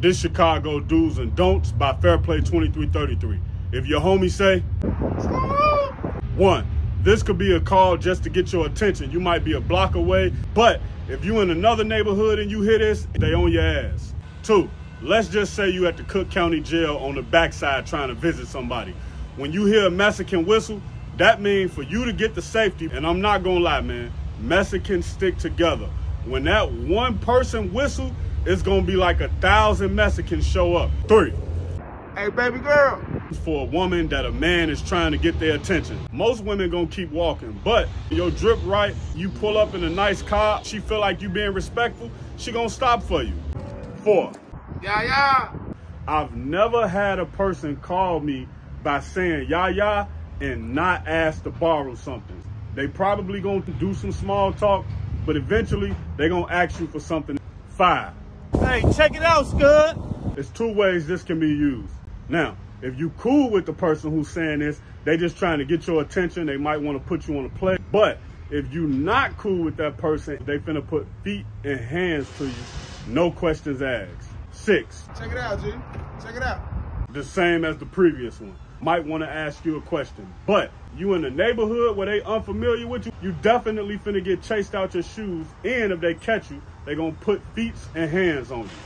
This Chicago do's and don'ts by Fairplay 2333. If your homie say, one, this could be a call just to get your attention. You might be a block away, but if you in another neighborhood and you hear this, they on your ass. Two, let's just say you at the Cook County Jail on the backside trying to visit somebody. When you hear a Mexican whistle, that means for you to get the safety, and I'm not gonna lie, man, Mexicans stick together. When that one person whistle, it's gonna be like a thousand Mexicans show up. Three. Hey, baby girl. For a woman that a man is trying to get their attention. Most women gonna keep walking, but your drip right, you pull up in a nice car, she feel like you being respectful, she gonna stop for you. Four. Yeah, yeah. I've never had a person call me by saying yeah, yeah, and not ask to borrow something. They probably gonna do some small talk, but eventually they gonna ask you for something. Five. Hey, check it out, Scud. There's two ways this can be used. Now, if you cool with the person who's saying this, they just trying to get your attention. They might want to put you on a play. But if you not cool with that person, they finna put feet and hands to you. No questions asked. Six. Check it out, G. Check it out. The same as the previous one. Might want to ask you a question. But you in the neighborhood where they unfamiliar with you, you definitely finna get chased out your shoes. And if they catch you, they gonna put feet and hands on you.